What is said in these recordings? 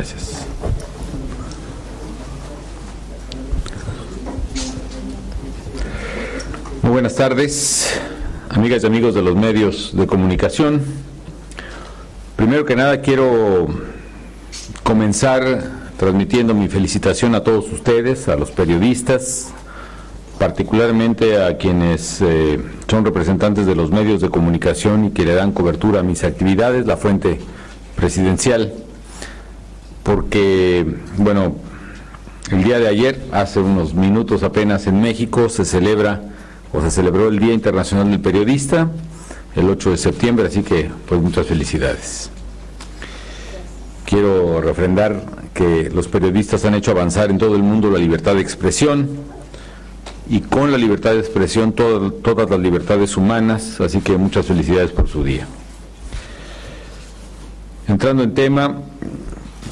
Gracias. Muy buenas tardes, amigas y amigos de los medios de comunicación. Primero que nada quiero comenzar transmitiendo mi felicitación a todos ustedes, a los periodistas, particularmente a quienes eh, son representantes de los medios de comunicación y que le dan cobertura a mis actividades, la fuente presidencial, porque, bueno, el día de ayer, hace unos minutos apenas en México, se celebra o se celebró el Día Internacional del Periodista, el 8 de septiembre, así que pues muchas felicidades. Quiero refrendar que los periodistas han hecho avanzar en todo el mundo la libertad de expresión y con la libertad de expresión todas las libertades humanas, así que muchas felicidades por su día. Entrando en tema,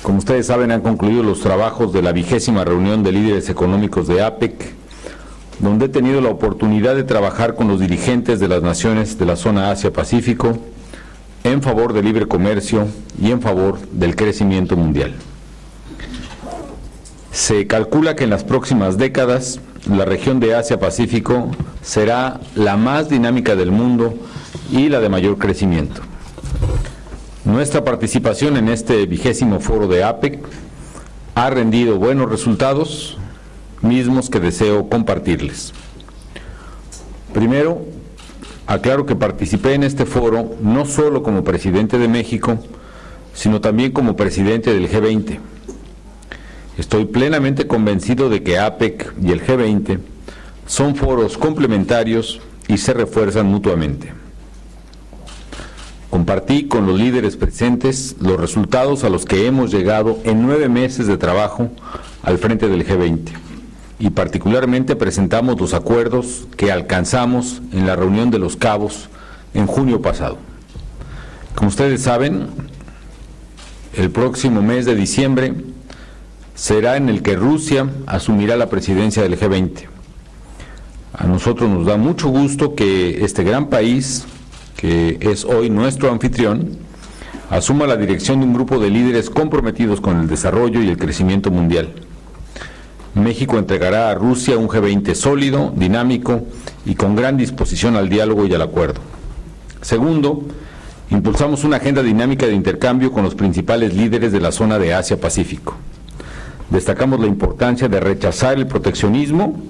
como ustedes saben, han concluido los trabajos de la vigésima reunión de líderes económicos de APEC, donde he tenido la oportunidad de trabajar con los dirigentes de las naciones de la zona Asia-Pacífico en favor del libre comercio y en favor del crecimiento mundial. Se calcula que en las próximas décadas la región de Asia-Pacífico será la más dinámica del mundo y la de mayor crecimiento. Nuestra participación en este vigésimo foro de APEC ha rendido buenos resultados, mismos que deseo compartirles. Primero, aclaro que participé en este foro no solo como presidente de México, sino también como presidente del G20 Estoy plenamente convencido de que APEC y el G20 son foros complementarios y se refuerzan mutuamente. Compartí con los líderes presentes los resultados a los que hemos llegado en nueve meses de trabajo al frente del G20 y particularmente presentamos los acuerdos que alcanzamos en la reunión de los cabos en junio pasado. Como ustedes saben, el próximo mes de diciembre será en el que Rusia asumirá la presidencia del G20. A nosotros nos da mucho gusto que este gran país, que es hoy nuestro anfitrión, asuma la dirección de un grupo de líderes comprometidos con el desarrollo y el crecimiento mundial. México entregará a Rusia un G20 sólido, dinámico y con gran disposición al diálogo y al acuerdo. Segundo, impulsamos una agenda dinámica de intercambio con los principales líderes de la zona de Asia-Pacífico. Destacamos la importancia de rechazar el proteccionismo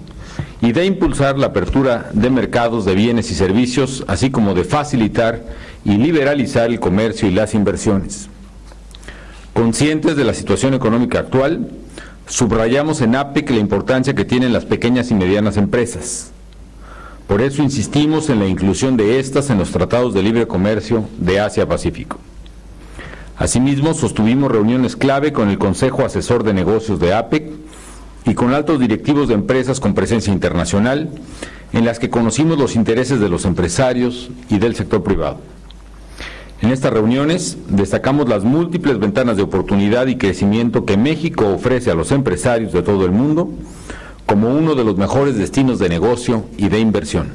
y de impulsar la apertura de mercados de bienes y servicios, así como de facilitar y liberalizar el comercio y las inversiones. Conscientes de la situación económica actual, subrayamos en APEC la importancia que tienen las pequeñas y medianas empresas. Por eso insistimos en la inclusión de estas en los tratados de libre comercio de Asia-Pacífico. Asimismo, sostuvimos reuniones clave con el Consejo Asesor de Negocios de APEC y con altos directivos de empresas con presencia internacional, en las que conocimos los intereses de los empresarios y del sector privado. En estas reuniones destacamos las múltiples ventanas de oportunidad y crecimiento que México ofrece a los empresarios de todo el mundo como uno de los mejores destinos de negocio y de inversión.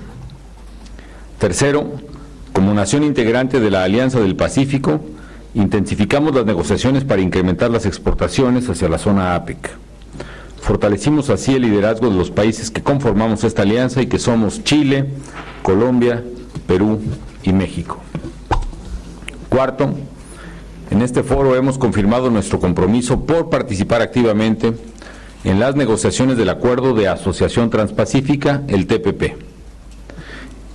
Tercero, como nación integrante de la Alianza del Pacífico, Intensificamos las negociaciones para incrementar las exportaciones hacia la zona APEC. Fortalecimos así el liderazgo de los países que conformamos esta alianza y que somos Chile, Colombia, Perú y México. Cuarto, en este foro hemos confirmado nuestro compromiso por participar activamente en las negociaciones del Acuerdo de Asociación Transpacífica, el TPP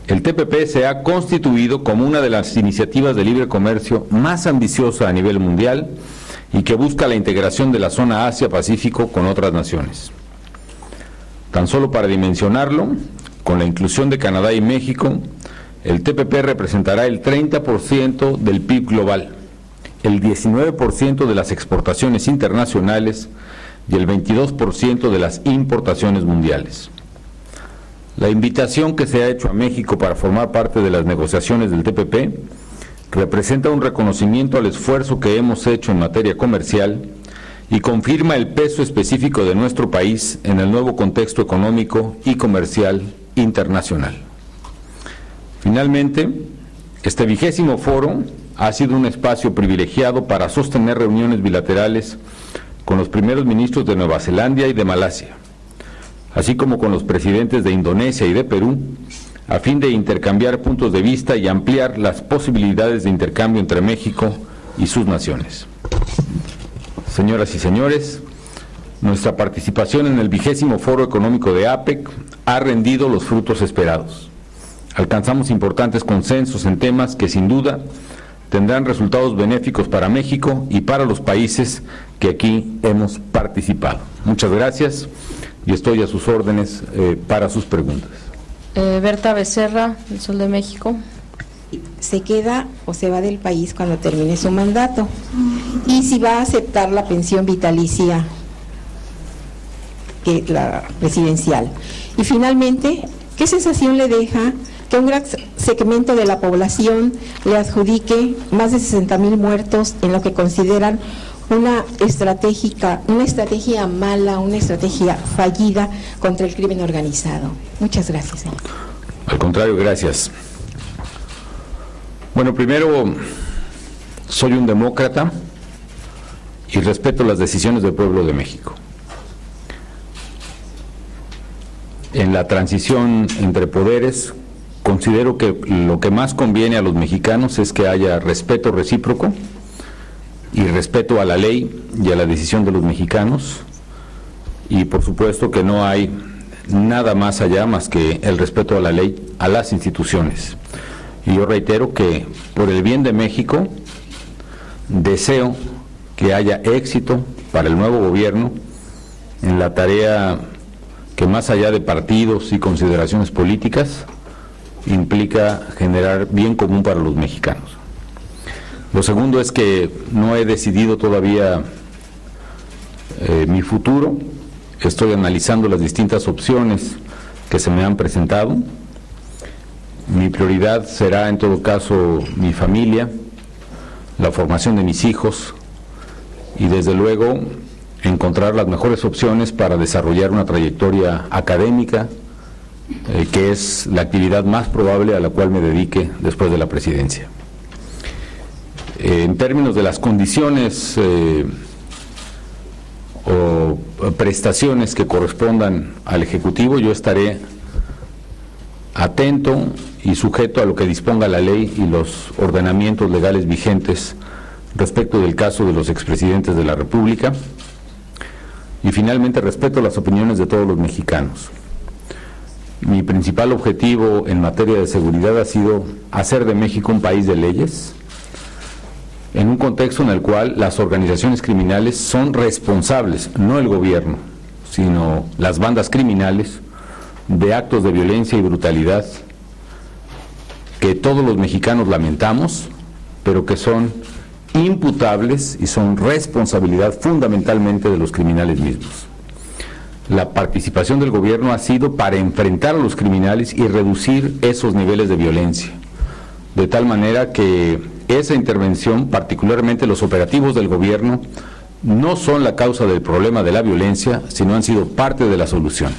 el TPP se ha constituido como una de las iniciativas de libre comercio más ambiciosa a nivel mundial y que busca la integración de la zona Asia-Pacífico con otras naciones. Tan solo para dimensionarlo, con la inclusión de Canadá y México, el TPP representará el 30% del PIB global, el 19% de las exportaciones internacionales y el 22% de las importaciones mundiales. La invitación que se ha hecho a México para formar parte de las negociaciones del TPP representa un reconocimiento al esfuerzo que hemos hecho en materia comercial y confirma el peso específico de nuestro país en el nuevo contexto económico y comercial internacional. Finalmente, este vigésimo foro ha sido un espacio privilegiado para sostener reuniones bilaterales con los primeros ministros de Nueva Zelanda y de Malasia, así como con los presidentes de Indonesia y de Perú, a fin de intercambiar puntos de vista y ampliar las posibilidades de intercambio entre México y sus naciones. Señoras y señores, nuestra participación en el vigésimo Foro Económico de APEC ha rendido los frutos esperados. Alcanzamos importantes consensos en temas que sin duda tendrán resultados benéficos para México y para los países que aquí hemos participado. Muchas gracias y estoy a sus órdenes eh, para sus preguntas. Eh, Berta Becerra, del Sol de México. Se queda o se va del país cuando termine su mandato. Y si va a aceptar la pensión vitalicia que la presidencial. Y finalmente, ¿qué sensación le deja que un gran segmento de la población le adjudique más de 60 mil muertos en lo que consideran una estratégica, una estrategia mala, una estrategia fallida contra el crimen organizado. Muchas gracias. Señor. Al contrario, gracias. Bueno, primero, soy un demócrata y respeto las decisiones del pueblo de México. En la transición entre poderes, considero que lo que más conviene a los mexicanos es que haya respeto recíproco y respeto a la ley y a la decisión de los mexicanos y por supuesto que no hay nada más allá más que el respeto a la ley, a las instituciones. Y yo reitero que por el bien de México deseo que haya éxito para el nuevo gobierno en la tarea que más allá de partidos y consideraciones políticas implica generar bien común para los mexicanos. Lo segundo es que no he decidido todavía eh, mi futuro, estoy analizando las distintas opciones que se me han presentado. Mi prioridad será en todo caso mi familia, la formación de mis hijos y desde luego encontrar las mejores opciones para desarrollar una trayectoria académica, eh, que es la actividad más probable a la cual me dedique después de la presidencia. En términos de las condiciones eh, o prestaciones que correspondan al Ejecutivo, yo estaré atento y sujeto a lo que disponga la ley y los ordenamientos legales vigentes respecto del caso de los expresidentes de la República. Y finalmente respeto las opiniones de todos los mexicanos. Mi principal objetivo en materia de seguridad ha sido hacer de México un país de leyes, en un contexto en el cual las organizaciones criminales son responsables, no el gobierno, sino las bandas criminales, de actos de violencia y brutalidad que todos los mexicanos lamentamos, pero que son imputables y son responsabilidad fundamentalmente de los criminales mismos. La participación del gobierno ha sido para enfrentar a los criminales y reducir esos niveles de violencia, de tal manera que esa intervención, particularmente los operativos del gobierno, no son la causa del problema de la violencia, sino han sido parte de la solución.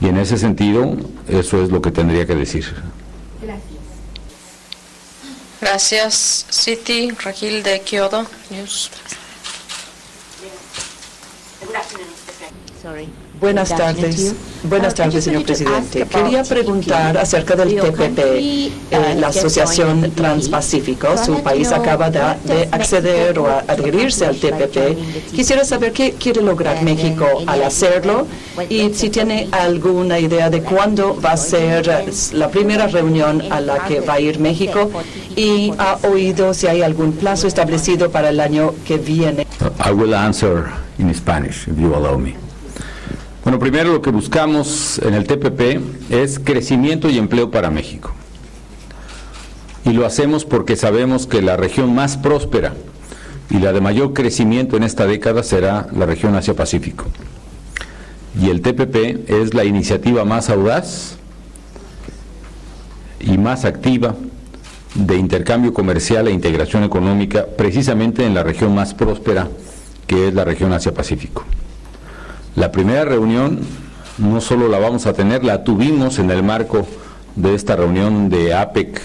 Y en ese sentido, eso es lo que tendría que decir. Gracias, City. Ragil de Kyoto News. Buenas tardes. Buenas tardes, señor presidente. Quería preguntar acerca del TPP, eh, la Asociación Transpacífico. Su país acaba de, de, acceder o adherirse al TPP. Quisiera saber qué quiere lograr México al hacerlo y si tiene alguna idea de cuándo va a ser la primera reunión a la que va a ir México y ha oído si hay algún plazo establecido para el año que viene. I will answer in Spanish, if you allow me. Bueno, primero lo que buscamos en el TPP es crecimiento y empleo para México. Y lo hacemos porque sabemos que la región más próspera y la de mayor crecimiento en esta década será la región Asia-Pacífico. Y el TPP es la iniciativa más audaz y más activa de intercambio comercial e integración económica precisamente en la región más próspera que es la región Asia-Pacífico. La primera reunión no solo la vamos a tener, la tuvimos en el marco de esta reunión de APEC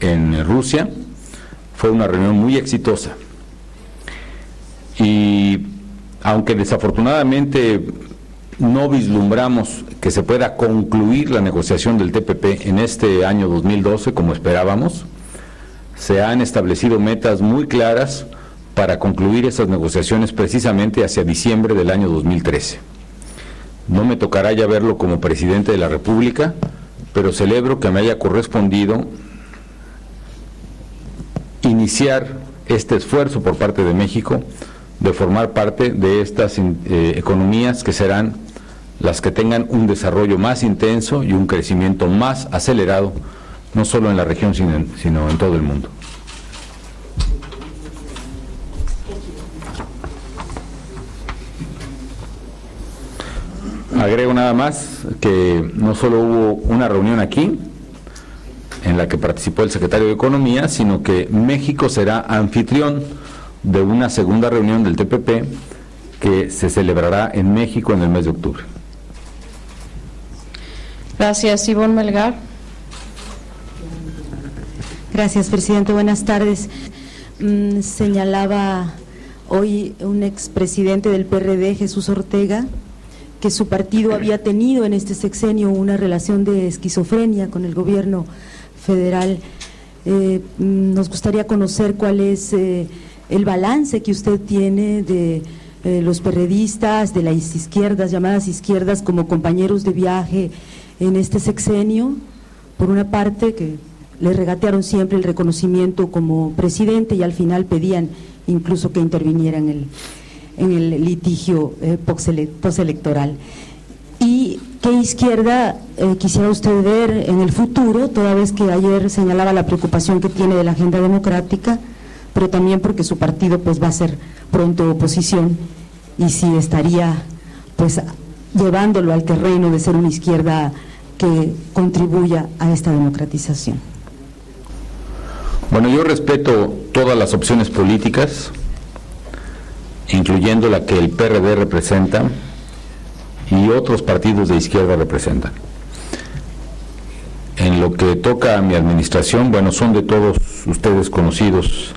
en Rusia. Fue una reunión muy exitosa. Y aunque desafortunadamente no vislumbramos que se pueda concluir la negociación del TPP en este año 2012 como esperábamos, se han establecido metas muy claras para concluir esas negociaciones precisamente hacia diciembre del año 2013. No me tocará ya verlo como presidente de la República, pero celebro que me haya correspondido iniciar este esfuerzo por parte de México de formar parte de estas eh, economías que serán las que tengan un desarrollo más intenso y un crecimiento más acelerado, no solo en la región, sino en todo el mundo. Agrego nada más que no solo hubo una reunión aquí, en la que participó el secretario de Economía, sino que México será anfitrión de una segunda reunión del TPP que se celebrará en México en el mes de octubre. Gracias, Ivonne Melgar. Gracias, presidente. Buenas tardes. Mm, señalaba hoy un expresidente del PRD, Jesús Ortega, que su partido había tenido en este sexenio una relación de esquizofrenia con el gobierno federal. Eh, mm, nos gustaría conocer cuál es eh, el balance que usted tiene de eh, los perredistas, de las izquierdas, llamadas izquierdas, como compañeros de viaje en este sexenio. Por una parte, que le regatearon siempre el reconocimiento como presidente y al final pedían incluso que interviniera en el, en el litigio eh, postelectoral. ¿Y qué izquierda eh, quisiera usted ver en el futuro, toda vez que ayer señalaba la preocupación que tiene de la agenda democrática, pero también porque su partido pues va a ser pronto oposición y si estaría pues llevándolo al terreno de ser una izquierda que contribuya a esta democratización. Bueno, yo respeto todas las opciones políticas, incluyendo la que el PRD representa y otros partidos de izquierda representan. En lo que toca a mi administración, bueno, son de todos ustedes conocidos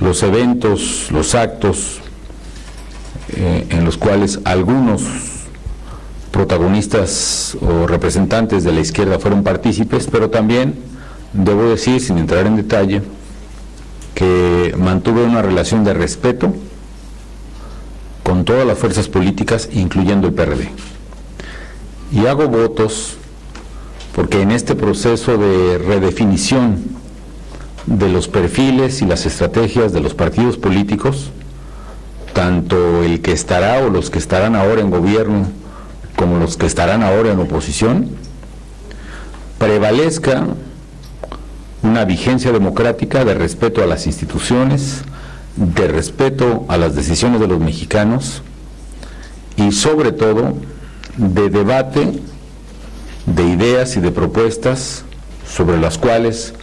los eventos, los actos eh, en los cuales algunos protagonistas o representantes de la izquierda fueron partícipes, pero también debo decir, sin entrar en detalle, que mantuve una relación de respeto todas las fuerzas políticas, incluyendo el PRD. Y hago votos porque en este proceso de redefinición de los perfiles y las estrategias de los partidos políticos, tanto el que estará o los que estarán ahora en gobierno como los que estarán ahora en oposición, prevalezca una vigencia democrática de respeto a las instituciones, de respeto a las decisiones de los mexicanos y sobre todo de debate de ideas y de propuestas sobre las cuales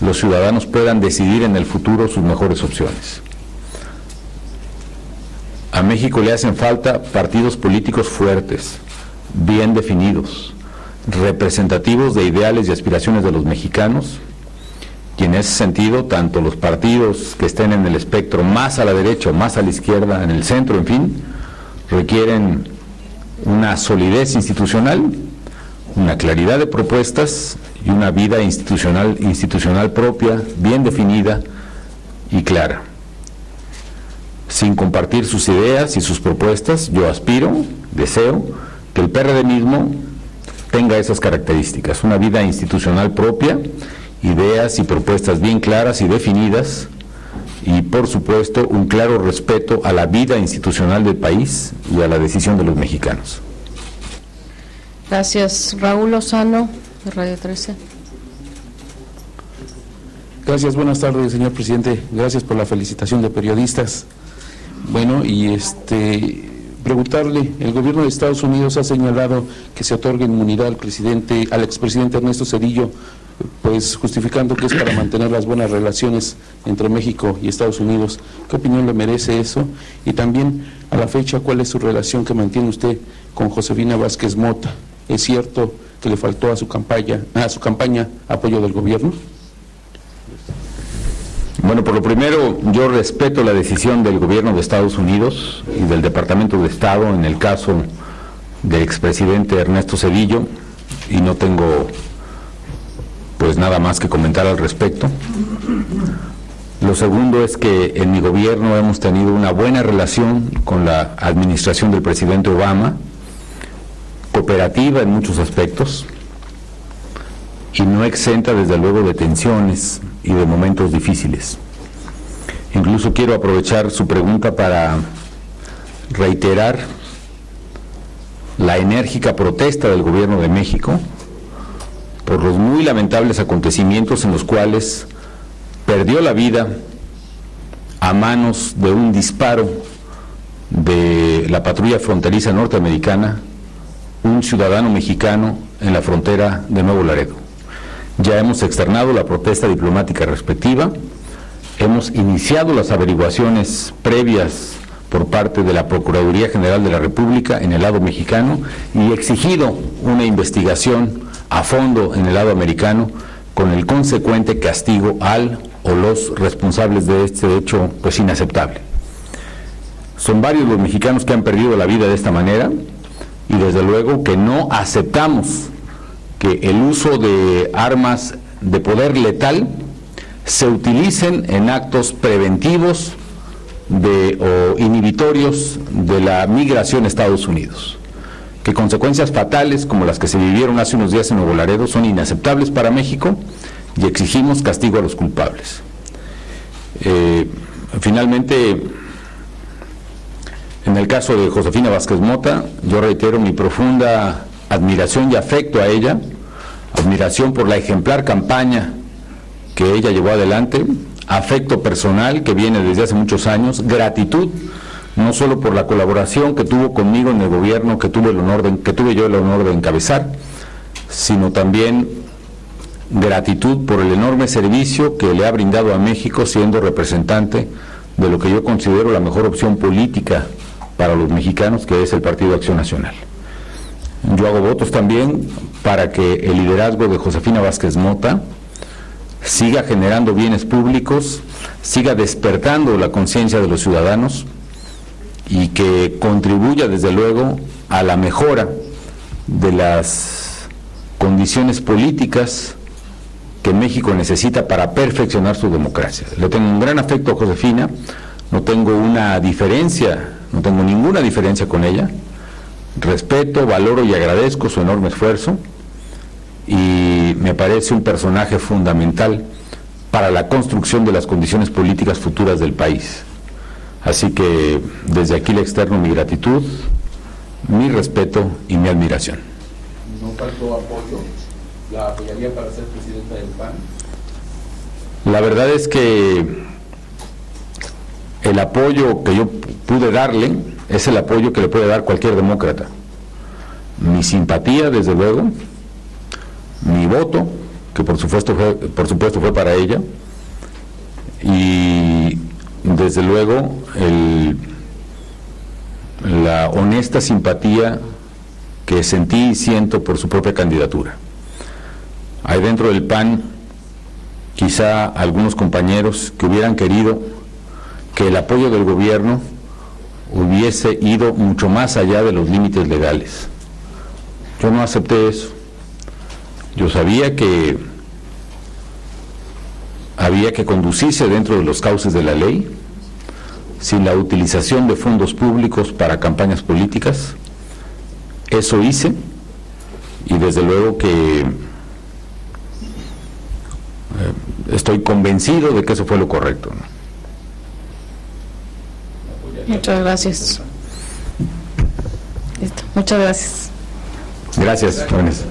los ciudadanos puedan decidir en el futuro sus mejores opciones. A México le hacen falta partidos políticos fuertes, bien definidos, representativos de ideales y aspiraciones de los mexicanos, y en ese sentido, tanto los partidos que estén en el espectro más a la derecha más a la izquierda, en el centro, en fin, requieren una solidez institucional, una claridad de propuestas y una vida institucional, institucional propia, bien definida y clara. Sin compartir sus ideas y sus propuestas, yo aspiro, deseo, que el PRD mismo tenga esas características, una vida institucional propia, ideas y propuestas bien claras y definidas, y por supuesto un claro respeto a la vida institucional del país y a la decisión de los mexicanos. Gracias. Raúl Lozano, de Radio 13. Gracias, buenas tardes, señor presidente. Gracias por la felicitación de periodistas. Bueno, y este preguntarle, el gobierno de Estados Unidos ha señalado que se otorgue inmunidad al presidente, al expresidente Ernesto Cedillo, pues justificando que es para mantener las buenas relaciones entre México y Estados Unidos. ¿Qué opinión le merece eso? Y también, a la fecha, ¿cuál es su relación que mantiene usted con Josefina Vázquez Mota? ¿Es cierto que le faltó a su campaña, a su campaña apoyo del gobierno? Bueno, por lo primero, yo respeto la decisión del gobierno de Estados Unidos y del Departamento de Estado en el caso del expresidente Ernesto Cedillo y no tengo pues nada más que comentar al respecto. Lo segundo es que en mi gobierno hemos tenido una buena relación con la administración del presidente Obama, cooperativa en muchos aspectos y no exenta desde luego de tensiones y de momentos difíciles. Incluso quiero aprovechar su pregunta para reiterar la enérgica protesta del gobierno de México por los muy lamentables acontecimientos en los cuales perdió la vida a manos de un disparo de la patrulla fronteriza norteamericana, un ciudadano mexicano en la frontera de Nuevo Laredo. Ya hemos externado la protesta diplomática respectiva, hemos iniciado las averiguaciones previas por parte de la Procuraduría General de la República en el lado mexicano y exigido una investigación a fondo en el lado americano con el consecuente castigo al o los responsables de este hecho pues inaceptable. Son varios los mexicanos que han perdido la vida de esta manera y desde luego que no aceptamos que el uso de armas de poder letal se utilicen en actos preventivos de, o inhibitorios de la migración a Estados Unidos que consecuencias fatales como las que se vivieron hace unos días en Nuevo Laredo son inaceptables para México y exigimos castigo a los culpables. Eh, finalmente, en el caso de Josefina Vázquez Mota, yo reitero mi profunda admiración y afecto a ella, admiración por la ejemplar campaña que ella llevó adelante, afecto personal que viene desde hace muchos años, gratitud no solo por la colaboración que tuvo conmigo en el gobierno que tuve el honor que tuve yo el honor de encabezar, sino también gratitud por el enorme servicio que le ha brindado a México siendo representante de lo que yo considero la mejor opción política para los mexicanos, que es el Partido Acción Nacional. Yo hago votos también para que el liderazgo de Josefina Vázquez Mota siga generando bienes públicos, siga despertando la conciencia de los ciudadanos y que contribuya desde luego a la mejora de las condiciones políticas que México necesita para perfeccionar su democracia. Le tengo un gran afecto a Josefina, no tengo una diferencia, no tengo ninguna diferencia con ella. Respeto, valoro y agradezco su enorme esfuerzo y me parece un personaje fundamental para la construcción de las condiciones políticas futuras del país. Así que desde aquí le externo mi gratitud, mi respeto y mi admiración. ¿No faltó apoyo? ¿La apoyaría para ser presidenta del PAN? La verdad es que el apoyo que yo pude darle es el apoyo que le puede dar cualquier demócrata. Mi simpatía, desde luego, mi voto, que por supuesto fue, por supuesto fue para ella, y desde luego la honesta simpatía que sentí y siento por su propia candidatura. Hay dentro del PAN quizá algunos compañeros que hubieran querido que el apoyo del gobierno hubiese ido mucho más allá de los límites legales. Yo no acepté eso. Yo sabía que había que conducirse dentro de los cauces de la ley, sin la utilización de fondos públicos para campañas políticas. Eso hice y desde luego que eh, estoy convencido de que eso fue lo correcto. Muchas gracias. Listo. Muchas gracias. Gracias, jóvenes.